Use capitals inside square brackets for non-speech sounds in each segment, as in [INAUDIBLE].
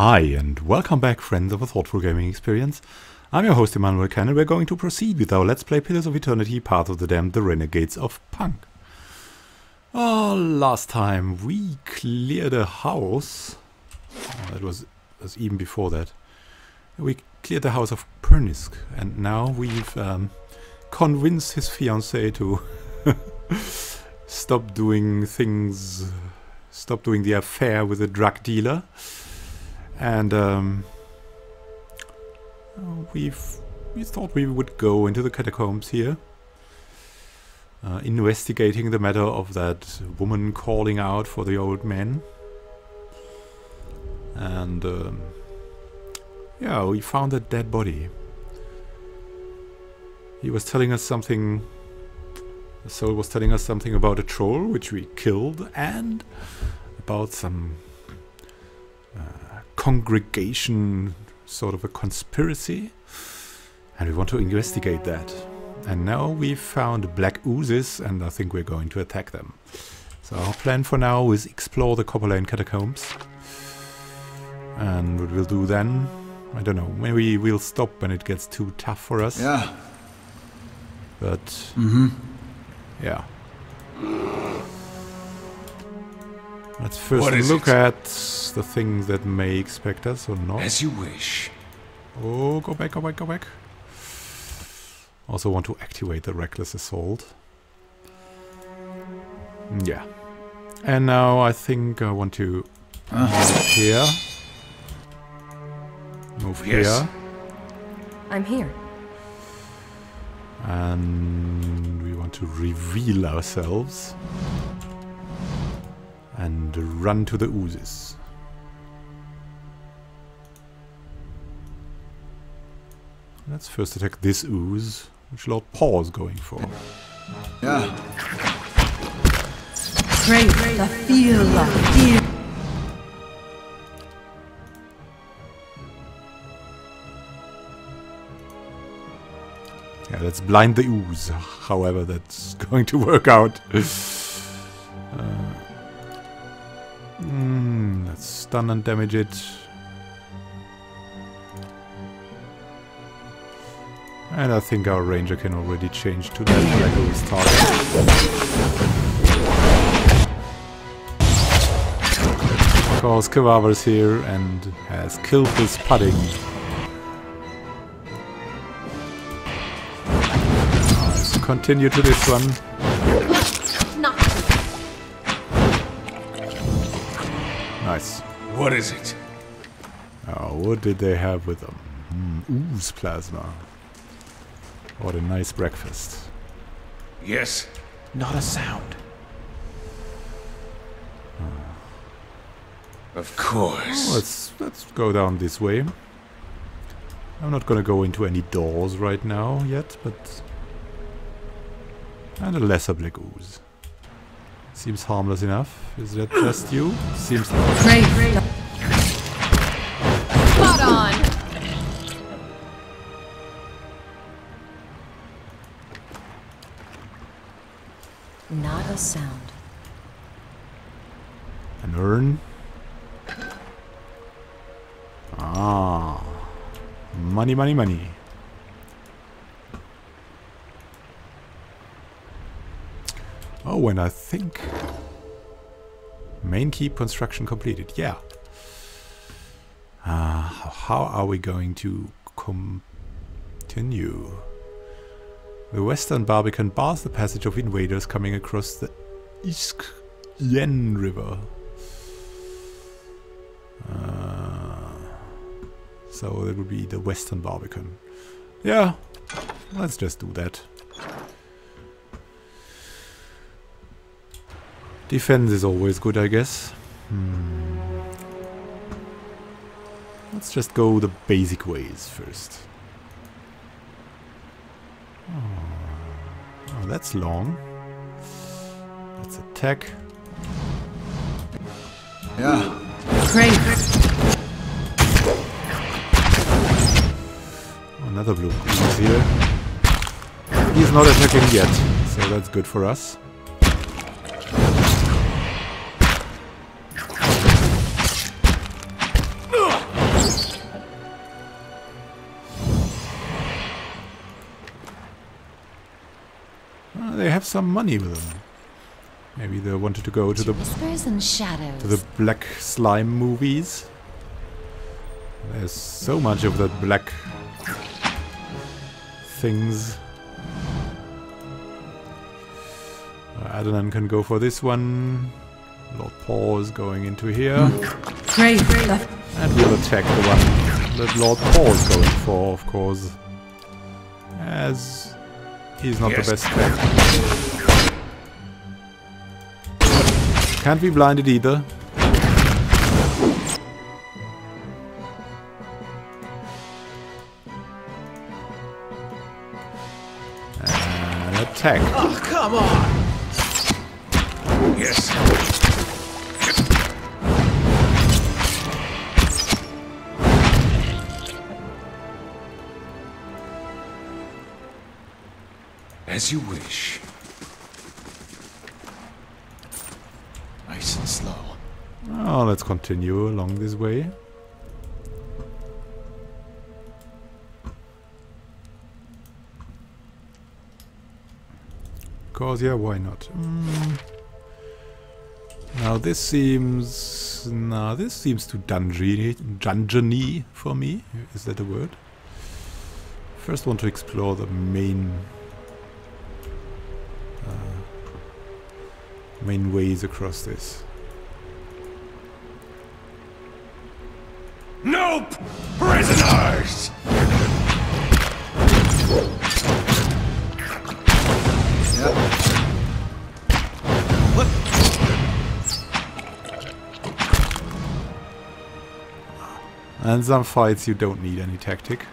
Hi, and welcome back, friends of a thoughtful gaming experience. I'm your host, Immanuel Can, and we're going to proceed with our Let's Play Pillars of Eternity, Path of the Damned, The Renegades of Punk. Oh, last time we cleared a house. Oh, that was, was even before that. We cleared the house of Pernisk, and now we've um, convinced his fiancée to [LAUGHS] stop doing things, stop doing the affair with a drug dealer. And um, we've we thought we would go into the catacombs here, uh, investigating the matter of that woman calling out for the old man. And um, yeah, we found a dead body. He was telling us something. The soul was telling us something about a troll, which we killed, and about some uh, congregation, sort of a conspiracy. And we want to investigate that. And now we've found black oozes, and I think we're going to attack them. So our plan for now is explore the Copperlane catacombs. And what we'll do then, I don't know, maybe we'll stop when it gets too tough for us. Yeah. But, Mm-hmm. yeah. Let's first What is look it? at the things that may expect us or not. As you wish. Oh, go back, go back, go back. Also want to activate the Reckless Assault. Mm, Yeah. And now I think I want to move here. Move Yes. here. I'm here. And we want to reveal ourselves. And run to the oozes. Let's first attack this ooze, which Lord Paul is going for. Yeah. Crave the feel of fear. Yeah, let's blind the ooze. However, that's [LAUGHS] going to work out. [LAUGHS] let's stun and damage it. And I think our ranger can already change to that ooze target. Of course, here and has killed this pudding. Let's continue to this one. What is it? Oh, what did they have with them? Mm, ooze plasma. What a nice breakfast. Yes. Not a sound. Of course. Let's let's go down this way. I'm not gonna go into any doors right now yet, but and a lesser black ooze. Seems harmless enough. Is that just you? Seems not. Crave the Spot on. not a sound. An urn. Ah. Money, money, money. Oh, and I think... Main keep construction completed. Yeah. Uh, how are we going to continue? The western Barbican bars the passage of invaders coming across the Isk Yen River. Uh, so that would be the western Barbican. Yeah, let's just do that. Defense is always good, I guess. Hmm. Let's just go the basic ways first. Oh, oh that's long. Let's attack. Yeah. Crave Another blue is here. He's not attacking yet, so that's good for us. Some money with them. Maybe they wanted to go to the Whispers and shadows. to the black slime movies. There's so much of that black things. Uh, Adonan can go for this one. Lord Paul is going into here. Crave the And we'll attack the one that Lord Paul's going for, of course. As he's not Yes. the best tech. Can't be blinded either. And attack. Oh, come on! Yes. As you wish. Nice and slow. Oh, let's continue along this way. Cause yeah, why not? Mm. Now this seems... Now this seems too dungeony, dungeony for me. Is that a word? First want to explore the main... main ways across this. Nope! Prisoners! And some fights you don't need any tactic.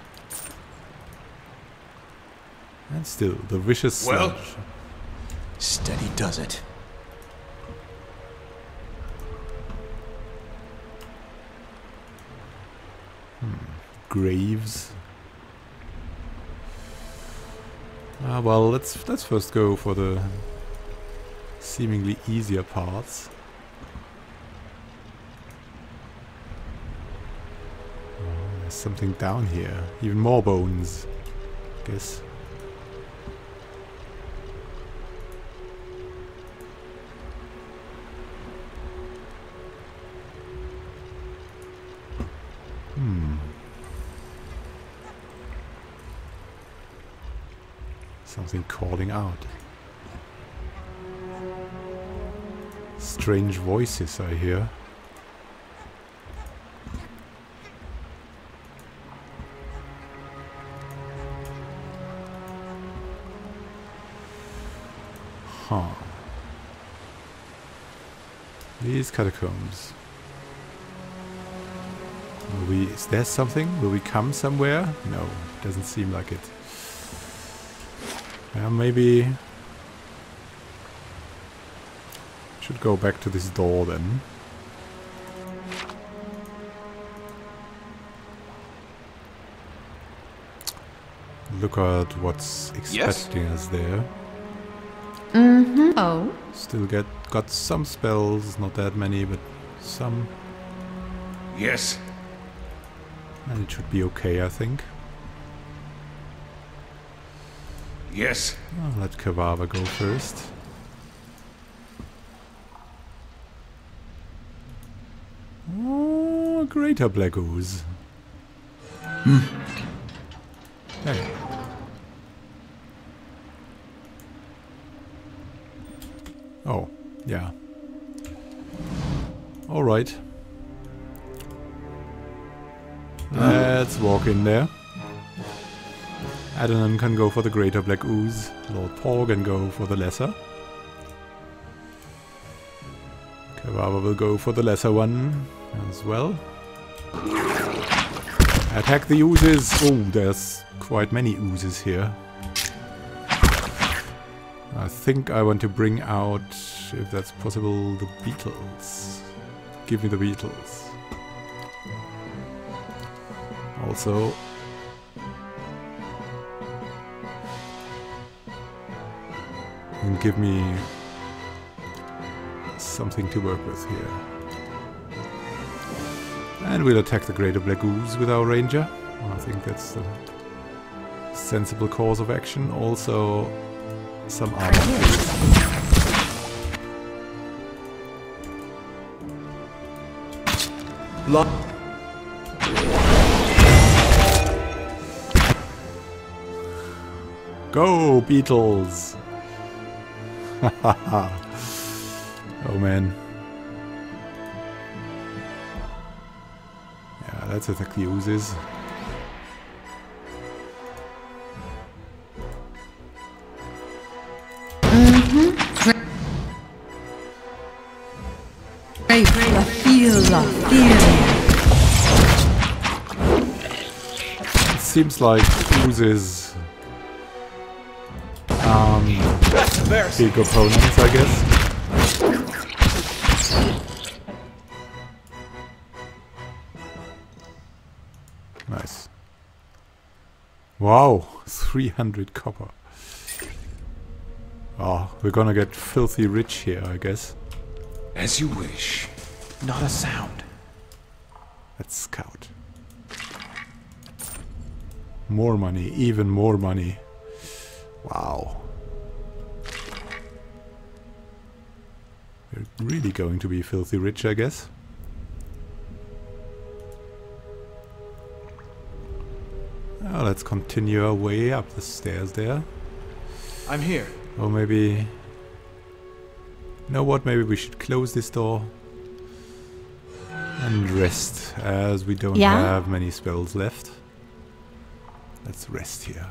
And still, the vicious Well- sludge. Steady does it. Graves. Ah, well, let's let's first go for the seemingly easier parts. Oh, there's something down here. Even more bones. I Guess. Something calling out. Strange voices I hear. Huh. These catacombs. Will we, is there something? Will we come somewhere? No, doesn't seem like it. Yeah, maybe... Should go back to this door then. Look at what's expecting us there. Mm-hmm. Oh. Still get got some spells, not that many, but some. Yes. And it should be okay, I think. Yes. I'll let Kevaver go first. Oh, greater black ooze. Hmm. Hey. Oh, yeah. Alright. Hmm. Let's walk in there. Adonan can go for the greater black ooze. Lord Paul can go for the lesser. Kevaver will go for the lesser one as well. Attack the oozes! Oh, there's quite many oozes here. I think I want to bring out, if that's possible, the beetles. Give me the beetles. Also, give me something to work with here. And we'll attack the Greater Black with our Ranger. I think that's the sensible course of action. Also, some armor. here. Lo- Go, Beatles! [LAUGHS] oh man. Yeah, let's attack the oozes. Crave the feel of fear. It seems like oozes um big opponents, I guess. Nice. Wow, 300 copper. Oh, we're gonna get filthy rich here, I guess. As you wish. not a sound. Let's scout. More money, even more money. Wow. We're really going to be filthy rich, I guess. Now let's continue our way up the stairs there. I'm here. Or maybe... You know what? Maybe we should close this door. And rest, as we don't Yeah? have many spells left. Let's rest here.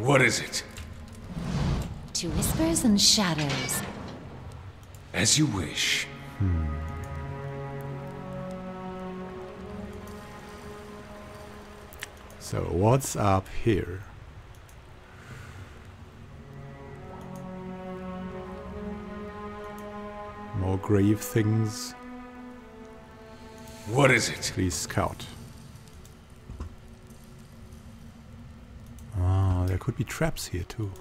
What is it? To whispers and shadows. As you wish. Hmm. So, what's up here? More grave things. What is it? Please scout. Ah, there could be traps here too.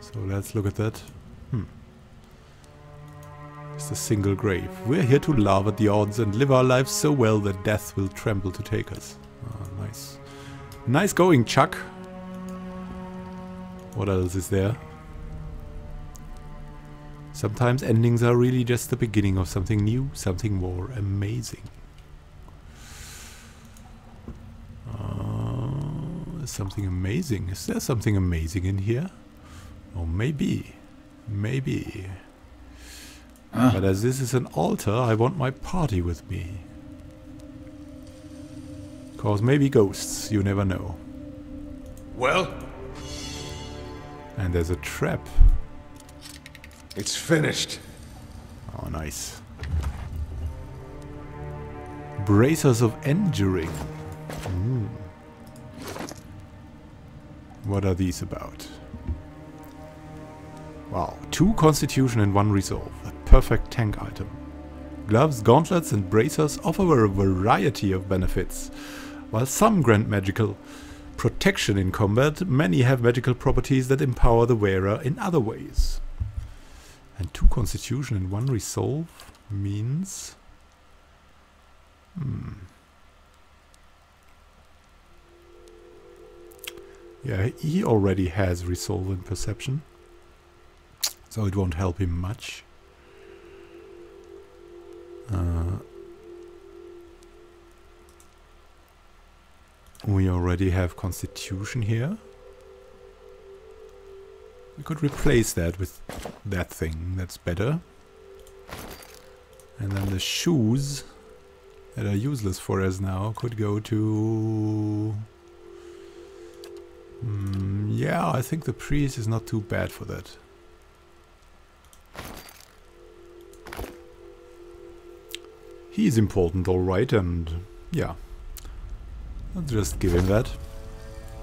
So let's look at that. Hmm. Just a single grave. We're here to laugh at the odds and live our lives so well that death will tremble to take us. Ah, nice. Nice going, Chuck. What else is there? Sometimes endings are really just the beginning of something new, something more amazing. Something amazing. Is there something amazing in here? Oh, maybe. Maybe. Ah. But as this is an altar, I want my party with me. Cause maybe ghosts, you never know. Well, And there's a trap. it's finished. Oh, nice. Bracers of Enduring. Ooh. What are these about? Wow, two Constitution and one Resolve. A perfect tank item. Gloves, gauntlets, and bracers offer a variety of benefits. While some grant magical protection in combat, many have magical properties that empower the wearer in other ways. And two Constitution and one Resolve means... Hmm. Yeah, he already has Resolve and Perception. So it won't help him much. Uh, we already have Constitution here. We could replace that with that thing. That's better. And then the shoes that are useless for us now could go to... Mm, yeah, I think the priest is not too bad for that. He's important, alright, and yeah. I'll just give him that.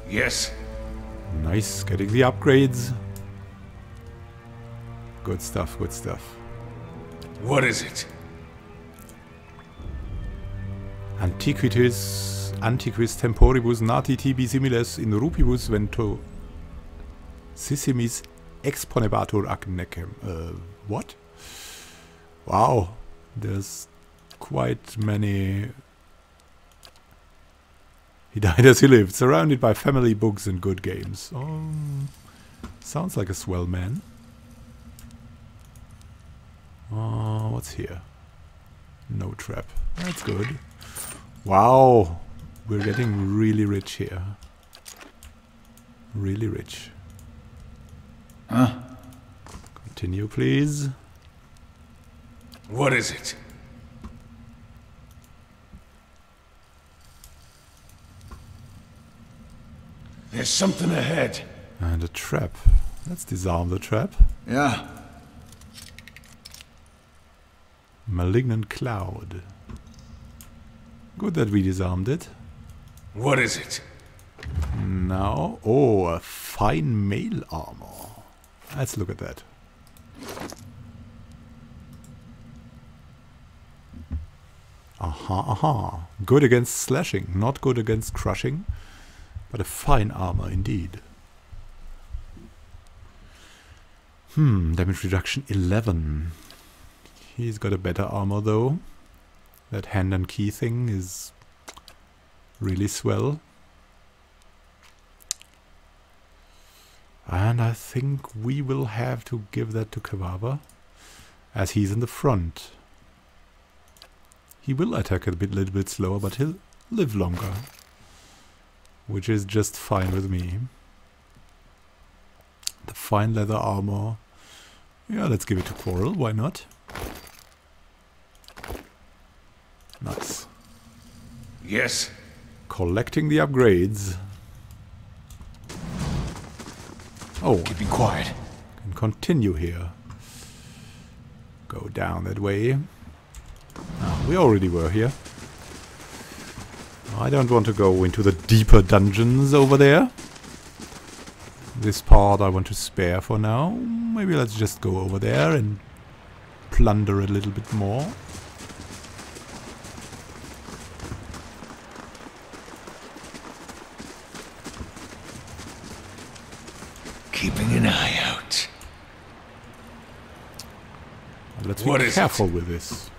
Yes. Nice, getting the upgrades. Good stuff, good stuff. What is it? Antiquities, antiquis temporibus nati tibi similes in rupibus vento sissimis exponebatur ac necem. Uh, what? Wow, there's quite many. He [LAUGHS] died as he lived, surrounded by family, books, and good games. Oh, sounds like a swell man. Oh, what's here? No trap. That's good. Wow, we're getting really rich here. Really rich. Huh? Continue, please. What is it? There's something ahead. And a trap. Let's disarm the trap. Yeah. Malignant cloud. Good that we disarmed it. What is it? Now, oh, a fine mail armor. Let's look at that. Aha, aha. Good against slashing, not good against crushing, but a fine armor indeed. Hmm, damage reduction 11. He's got a better armor though. That hand and key thing is really swell. And I think we will have to give that to Kevaver, as he's in the front. He will attack a bit, little bit slower, but he'll live longer. Which is just fine with me. The fine leather armor. Yeah, let's give it to Quarrel, why not? Nice. Yes. Collecting the upgrades. Oh, Keeping quiet. can continue here. Go down that way. Ah, we already were here. I don't want to go into the deeper dungeons over there. This part I want to spare for now. Maybe let's just go over there and plunder a little bit more. Keeping an eye out. Let's What be careful with this.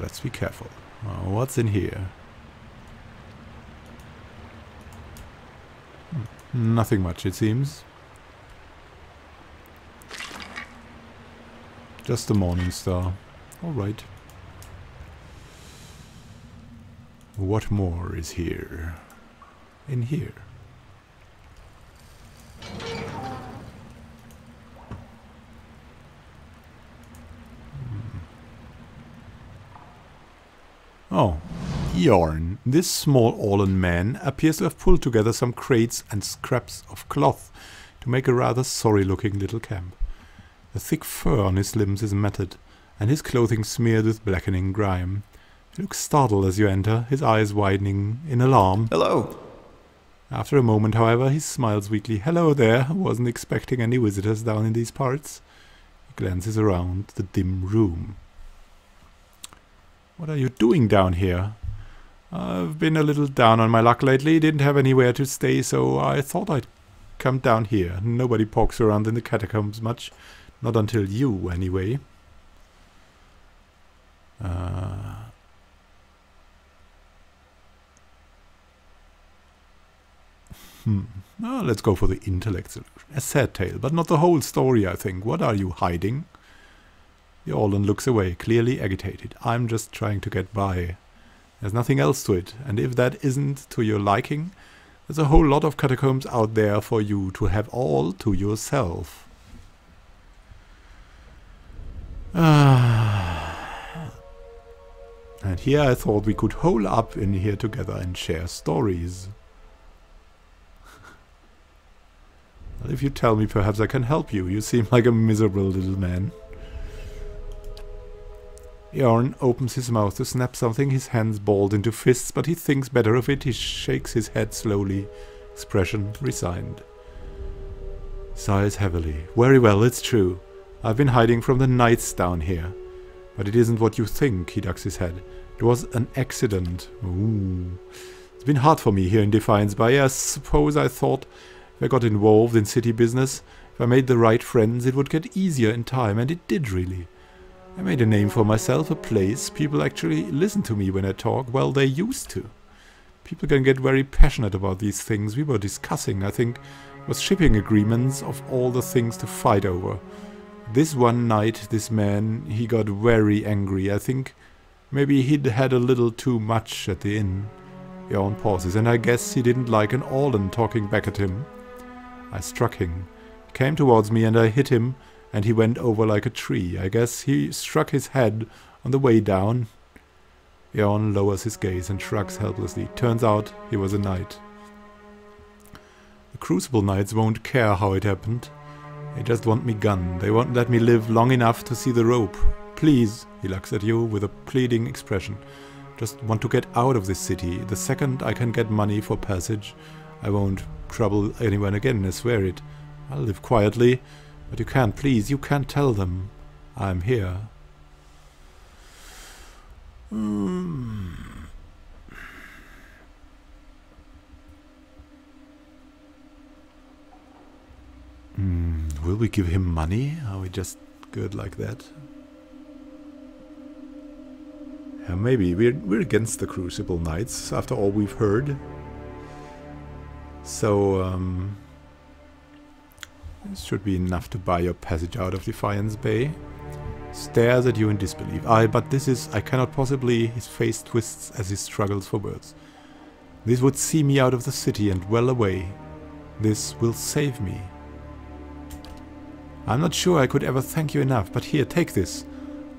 Let's be careful. Uh, what's in here? Hmm, Nothing much, it seems. Just the morning star. Alright. What more is here? In here. Oh, Eorn. This small Orlan man appears to have pulled together some crates and scraps of cloth to make a rather sorry-looking little camp. The thick fur on his limbs is matted, and his clothing smeared with blackening grime. He looks startled as you enter, his eyes widening in alarm. Hello. After a moment, however, he smiles weakly. Hello there, wasn't expecting any visitors down in these parts. He glances around the dim room. What are you doing down here? I've been a little down on my luck lately, didn't have anywhere to stay, so I thought I'd come down here. Nobody pokes around in the catacombs much. Not until you, anyway. Uh, Hmm. Let's go for the intellect solution. A sad tale, but not the whole story, I think. What are you hiding? The Orlan looks away, clearly agitated. I'm just trying to get by. There's nothing else to it, and if that isn't to your liking, there's a whole lot of catacombs out there for you to have all to yourself. [SIGHS] And here I thought we could hole up in here together and share stories. [LAUGHS] Well, if you tell me, perhaps I can help you. You seem like a miserable little man. Eorn opens his mouth to snap something, his hands balled into fists, but he thinks better of it. He shakes his head slowly, expression resigned. Sighs heavily. Very well, it's true. I've been hiding from the knights down here. But it isn't what you think, he ducks his head. It was an accident. Ooh. It's been hard for me here in Defiance, but I suppose I thought if I got involved in city business, if I made the right friends, it would get easier in time, and it did really. I made a name for myself, a place. People actually listen to me when I talk. Well, they used to. People can get very passionate about these things. We were discussing, I think, was shipping agreements of all the things to fight over. This one night, this man, he got very angry. I think maybe he'd had a little too much at the inn. Eorn pauses, and I guess he didn't like an Orlan talking back at him. I struck him. He came towards me and I hit him, and he went over like a tree. I guess he struck his head on the way down. Eorn lowers his gaze and shrugs helplessly. Turns out he was a knight. The Crucible Knights won't care how it happened. They just want me gone. They won't let me live long enough to see the rope. Please, he looks at you with a pleading expression. Just want to get out of this city. The second I can get money for passage, I won't trouble anyone again, I swear it. I'll live quietly, but you can't, please, you can't tell them. I'm here. Hmm, will we give him money? Are we just good like that? Yeah, maybe. We're, we're against the Crucible Knights, after all we've heard. So, um... This should be enough to buy your passage out of Defiance Bay. Stares at you in disbelief. I, but this is... I cannot possibly... His face twists as he struggles for words. This would see me out of the city and well away. This will save me. I'm not sure I could ever thank you enough, but here, take this.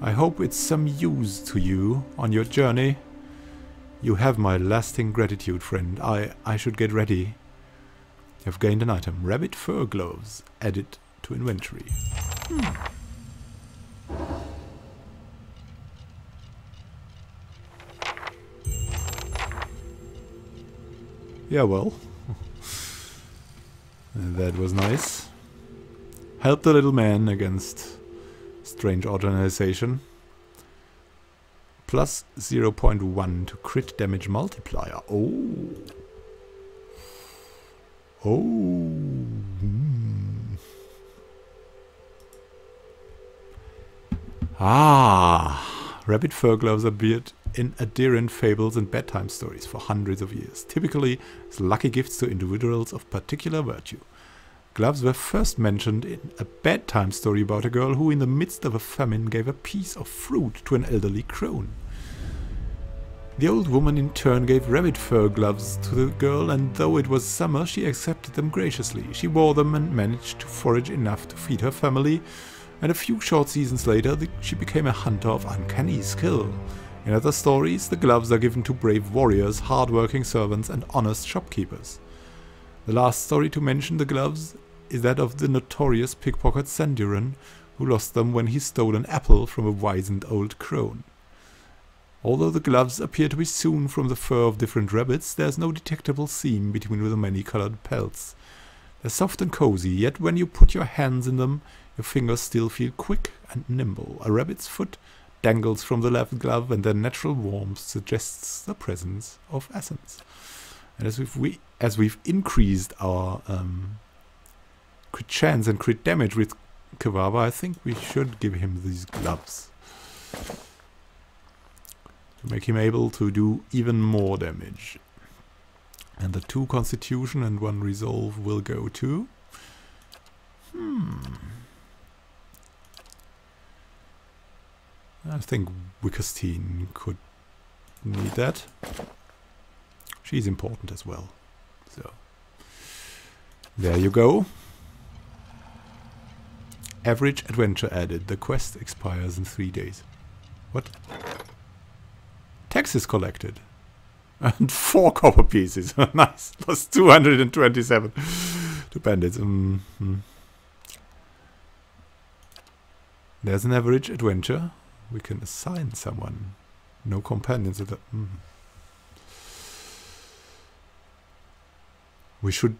I hope it's some use to you on your journey. You have my lasting gratitude, friend. I, I should get ready. You've gained an item. Rabbit fur gloves. Added to inventory. Hmm. Yeah, well. [LAUGHS] that was nice. Help the little man against strange organization. Plus 0.1 to crit damage multiplier. Oh. Oh. Hmm. Ah. Rabbit fur gloves appeared in Aedyran fables and bedtime stories for hundreds of years, typically as lucky gifts to individuals of particular virtue. Gloves were first mentioned in a bedtime story about a girl who, in the midst of a famine, gave a piece of fruit to an elderly crone. The old woman in turn gave rabbit fur gloves to the girl, and though it was summer, she accepted them graciously. She wore them and managed to forage enough to feed her family, and a few short seasons later, she became a hunter of uncanny skill. In other stories, the gloves are given to brave warriors, hard-working servants, and honest shopkeepers. The last story to mention the gloves is that of the notorious pickpocket Sanduran, who lost them when he stole an apple from a wizened old crone. Although the gloves appear to be sewn from the fur of different rabbits, there is no detectable seam between the many-colored pelts. They're soft and cozy, yet when you put your hands in them, your fingers still feel quick and nimble. A rabbit's foot dangles from the left glove, and their natural warmth suggests the presence of essence. And as we've, we, as we've increased our um, crit chance and crit damage with Kevaver, I think we should give him these gloves. To make him able to do even more damage. And the two constitution and one resolve will go to... Hmm... I think Wickerstein could need that. She's important as well. So, there you go. Average adventure added. The quest expires in three days. What? Taxes collected. [LAUGHS] And four copper pieces. [LAUGHS] nice. Plus 227 to bandits. Mm -hmm. There's an average adventure. We can assign someone. No companions. At the, mm. We should,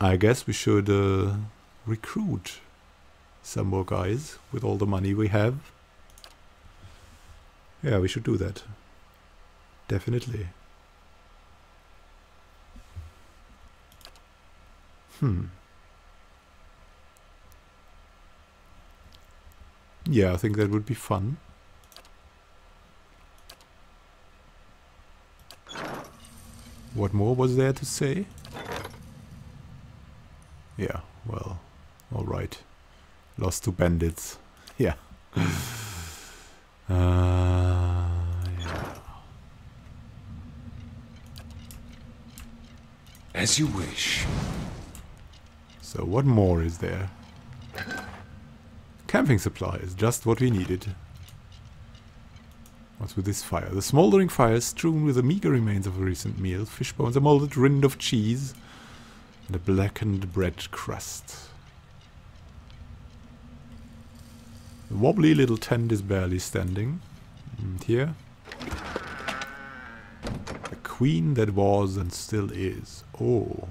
I guess we should uh, recruit some more guys with all the money we have. Yeah, we should do that. Definitely. Hmm. Yeah, I think that would be fun. What more was there to say? Yeah, well, alright. Lost to bandits. [LAUGHS] Yeah. [SIGHS] uh, As you wish. So what more is there? Camping supplies, just what we needed. What's with this fire? The smouldering fire strewn with the meager remains of a recent meal, fish bones, a molded rind of cheese, and a blackened bread crust. The wobbly little tent is barely standing. And here, the queen that was and still is. Oh.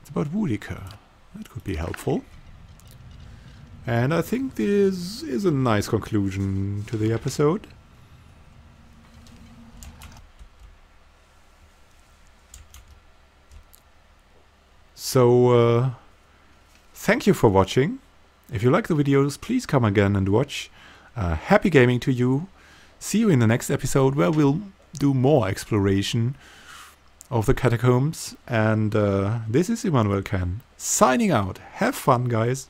It's about Woedica. That could be helpful. And I think this is a nice conclusion to the episode. So, uh, thank you for watching. If you like the videos, please come again and watch. Uh, happy gaming to you. See you in the next episode where we'll do more exploration of the catacombs. And uh, this is Immanuel Can signing out. Have fun, guys.